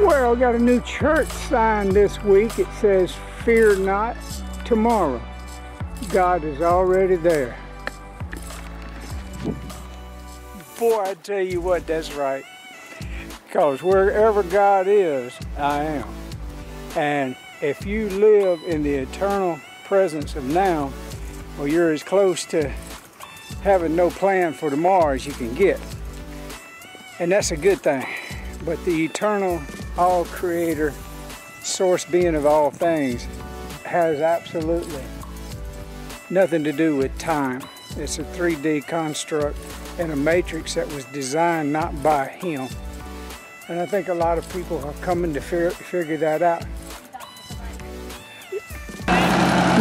Well, we got a new church sign this week. It says, Fear not tomorrow. God is already there. Boy, I tell you what, that's right. Because wherever God is, I am. And if you live in the eternal presence of now, well, you're as close to having no plan for tomorrow as you can get. And that's a good thing. But the eternal, all creator, source being of all things has absolutely nothing to do with time. It's a 3D construct and a matrix that was designed not by him. And I think a lot of people are coming to figure that out.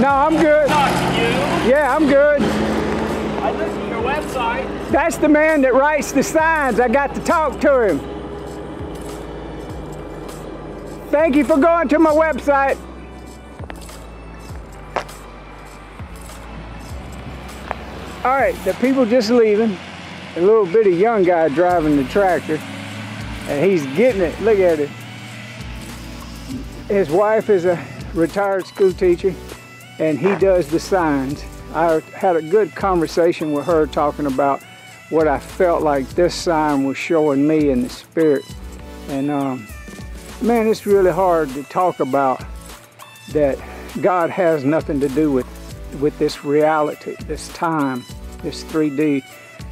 No, I'm good. Yeah, I'm good. I listened to your website. That's the man that writes the signs. I got to talk to him. Thank you for going to my website. All right, the people just leaving. A little bitty young guy driving the tractor. And he's getting it. Look at it. His wife is a retired school teacher and he does the signs. I had a good conversation with her talking about what I felt like this sign was showing me in the spirit. And um, man, it's really hard to talk about that God has nothing to do with, with this reality, this time, this 3D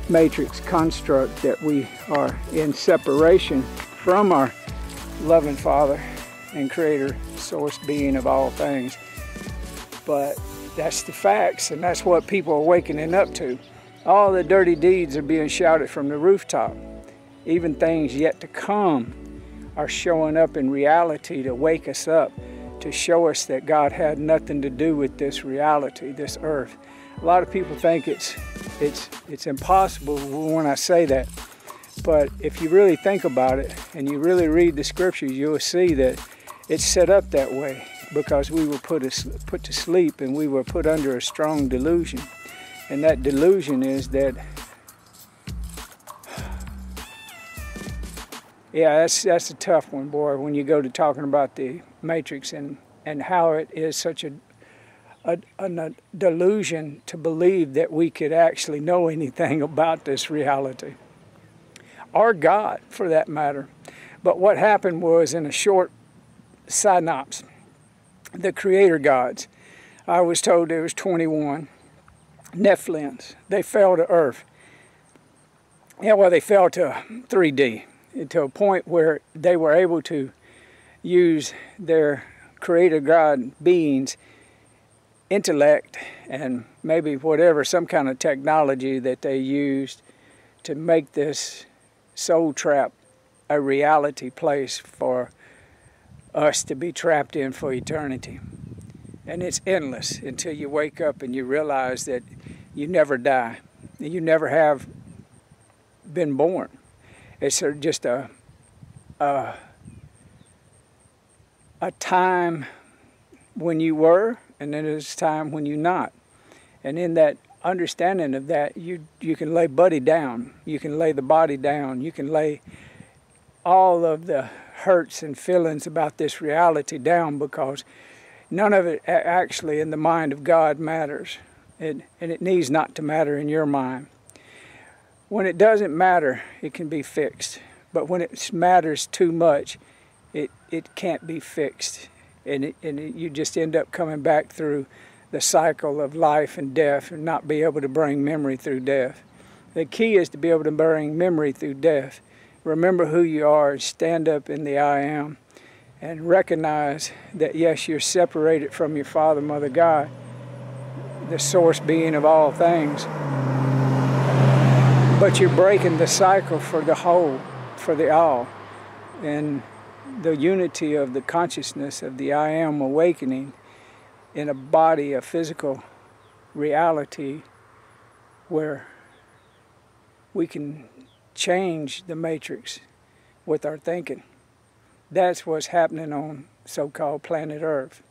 matrix construct that we are in separation from our loving Father and Creator, source being of all things. But that's the facts, and that's what people are waking up to. All the dirty deeds are being shouted from the rooftop. Even things yet to come are showing up in reality to wake us up, to show us that God had nothing to do with this reality, this earth. A lot of people think it's, it's, it's impossible when I say that. But if you really think about it and you really read the scriptures, you'll see that it's set up that way because we were put, put to sleep and we were put under a strong delusion. And that delusion is that, yeah, that's, that's a tough one, boy, when you go to talking about the matrix and, and how it is such a, a, a delusion to believe that we could actually know anything about this reality. Or God, for that matter. But what happened was in a short synopsis, the creator gods. I was told there was 21 Nephilims. They fell to earth. Yeah, well, they fell to 3D to a point where they were able to use their creator God beings intellect and maybe whatever, some kind of technology that they used to make this soul trap a reality place for us to be trapped in for eternity. And it's endless until you wake up and you realize that you never die. You never have been born. It's just a, a, a time when you were, and then there's time when you're not. And in that understanding of that, you, you can lay buddy down. You can lay the body down. You can lay all of the hurts and feelings about this reality down because none of it actually in the mind of God matters. It, and it needs not to matter in your mind. When it doesn't matter, it can be fixed. But when it matters too much, it, it can't be fixed. And, it, and it, you just end up coming back through the cycle of life and death and not be able to bring memory through death. The key is to be able to bring memory through death remember who you are, stand up in the I am, and recognize that yes, you're separated from your Father, Mother, God, the source being of all things. But you're breaking the cycle for the whole, for the all. And the unity of the consciousness of the I am awakening in a body, a physical reality where we can change the matrix with our thinking. That's what's happening on so-called planet Earth.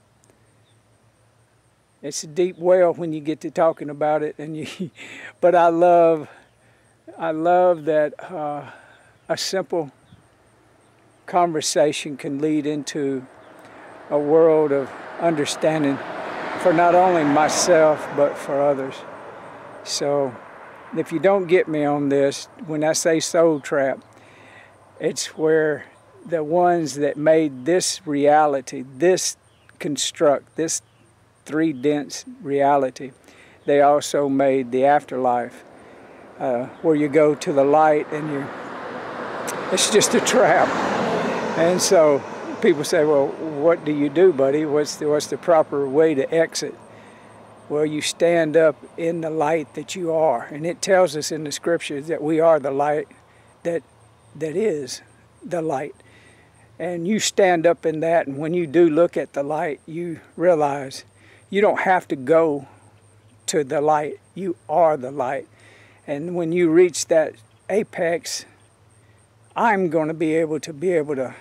It's a deep well when you get to talking about it, and you. but I love, I love that uh, a simple conversation can lead into a world of understanding for not only myself but for others. So if you don't get me on this, when I say soul trap, it's where the ones that made this reality, this construct, this three dense reality, they also made the afterlife, uh, where you go to the light and you, it's just a trap. And so people say, well, what do you do, buddy? What's the, what's the proper way to exit? Well, you stand up in the light that you are. And it tells us in the scriptures that we are the light that, that is the light. And you stand up in that, and when you do look at the light, you realize you don't have to go to the light. You are the light. And when you reach that apex, I'm going to be able to be able to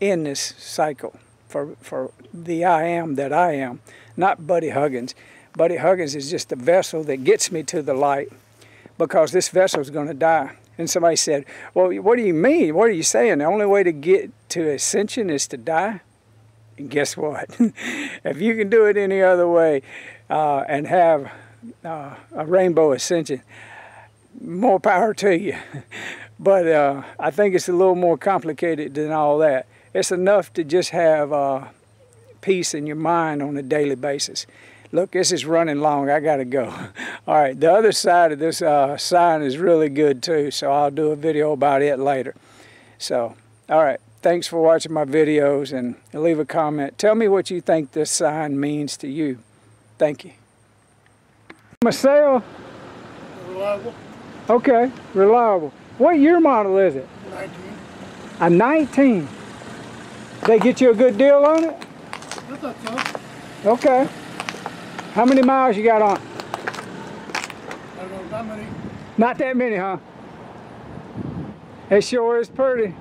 end this cycle for, for the I am that I am, not Buddy Huggins. Buddy Huggins is just the vessel that gets me to the light because this vessel is going to die. And somebody said, Well, what do you mean? What are you saying? The only way to get to ascension is to die? And guess what? if you can do it any other way uh, and have uh, a rainbow ascension, more power to you. but uh, I think it's a little more complicated than all that. It's enough to just have uh, peace in your mind on a daily basis. Look, this is running long. I got to go. All right, the other side of this uh, sign is really good too, so I'll do a video about it later. So, all right, thanks for watching my videos and leave a comment. Tell me what you think this sign means to you. Thank you. Marcel? Reliable. Okay, reliable. What year model is it? 19. A 19. They get you a good deal on it? I thought so. Okay. How many miles you got on? I don't know that many. Not that many, huh? It sure is pretty.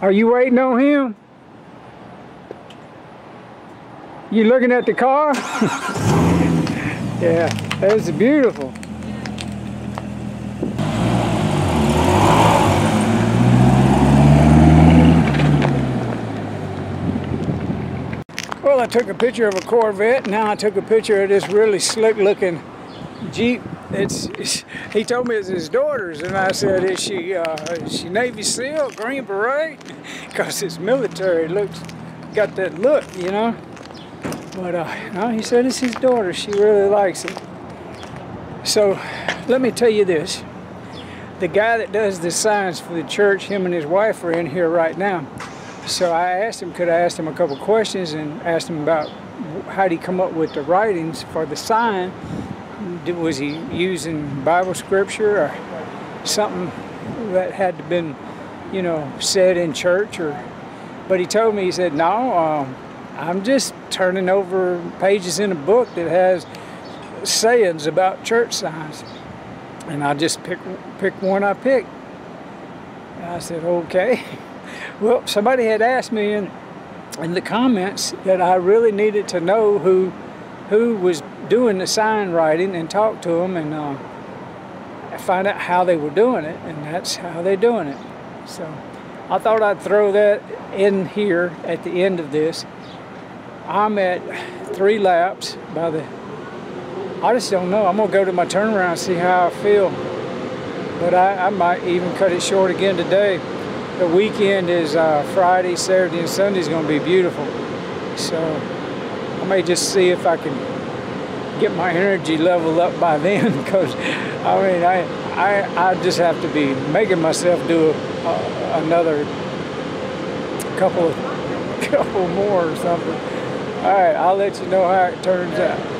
Are you waiting on him? You looking at the car? yeah, that's beautiful. Well, I took a picture of a Corvette. Now I took a picture of this really slick looking Jeep. It's, it's he told me it's his daughter's, and I said, "Is she uh, is she Navy SEAL, Green Beret?" Because it's military. Looks got that look, you know. But uh, no, he said it's his daughter. She really likes it. So, let me tell you this: the guy that does the signs for the church, him and his wife are in here right now. So I asked him, could I ask him a couple questions and asked him about how did he come up with the writings for the sign? Was he using Bible scripture or something that had to been, you know, said in church? Or, but he told me, he said, no, um, I'm just turning over pages in a book that has sayings about church signs, and I just pick pick one I picked. And I said, okay. Well, somebody had asked me in, in the comments that I really needed to know who who was doing the sign writing and talk to them and uh, find out how they were doing it, and that's how they're doing it. So I thought I'd throw that in here at the end of this. I'm at three laps by the. I just don't know. I'm gonna go to my turnaround and see how I feel. But I, I might even cut it short again today the weekend is uh, Friday, Saturday, and Sunday is to be beautiful. So I may just see if I can get my energy level up by then, because I mean, I, I, I just have to be making myself do a, another couple, of couple more or something. All right, I'll let you know how it turns out.